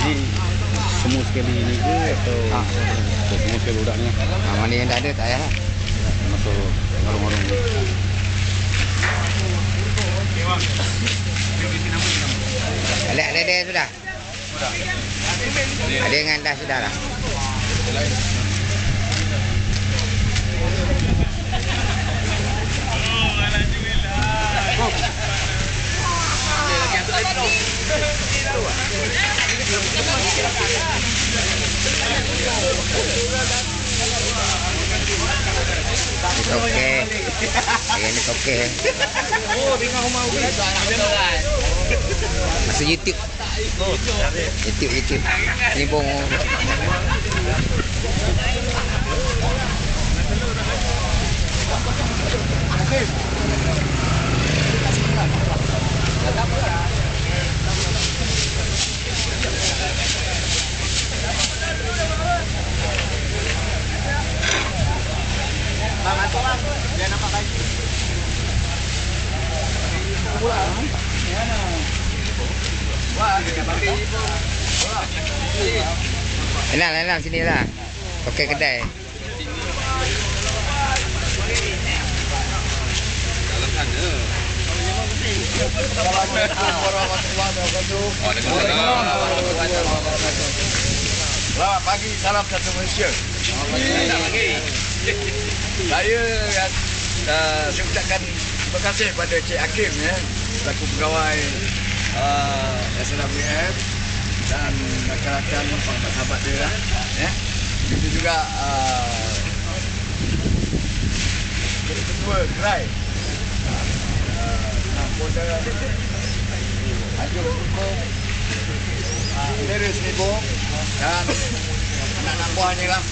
Jadi semua sekali ini ke atau Ah. atau semua sekali udahnya Ha, mana yang tak ada tak payah lah. masuk warung-warung ni. Ada ada ada sudah. Ada dengan dah sudah lah. Ini it's okay. Masuk YouTube. YouTube, YouTube. Ni pun Enak, enak sini lah. Okey kedai. Selamat pagi, salam satu Malaysia. Selamat pagi. Saya uh, saya ucapkan terima kasih pada Cik Hakim ya, selaku pegawai uh, SNWF dan rakan-rakan sahabat-sahabat dia lah, ya. Begitu juga uh, ketua gerai uh, Nampolda Haji Hukum Leris Nibong dan anak-anak buahnya lah.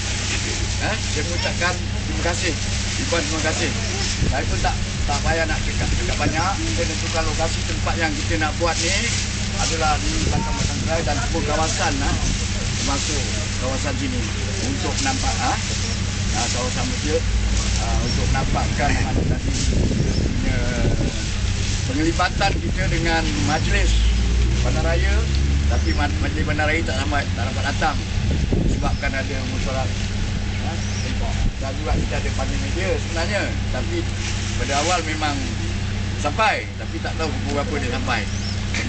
Eh, saya mengucapkan terima kasih. Iban terima kasih. Saya pun tak tak payah nak cakap, banyak. Saya tentukan lokasi tempat yang kita nak buat ni. Adalah di belakang Batang Kerai dan sebuah kawasan ha, termasuk kawasan sini. Untuk nampak ha, ha, kawasan masjid ha, untuk menampakkan mana tadi punya penglibatan kita dengan majlis Bandaraya. Tapi ma- majlis Bandaraya tak sampai tak dapat datang. Sebabkan ada musyawat ha? Dan juga kita ada panggil media sebenarnya. Tapi pada awal memang sampai. Tapi tak tahu pukul berapa dia sampai.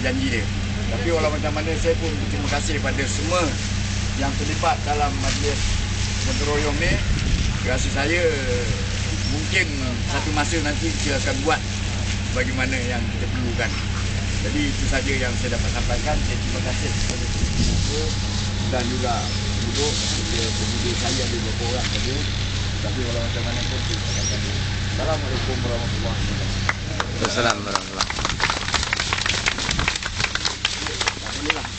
Janji dia. Tapi walau macam mana saya pun berterima kasih kepada semua yang terlibat dalam majlis Menteroyong ni. Rasa saya. Mungkin satu masa nanti kita akan buat bagaimana yang kita perlukan. Jadi itu saja yang saya dapat sampaikan. Saya terima kasih kepada semua dan juga duduk dia pemuda saya ada beberapa orang tadi. Tapi walau macam mana pun saya katakan dulu. Assalamualaikum warahmatullahi wabarakatuh. Assalamualaikum warahmatullahi lah.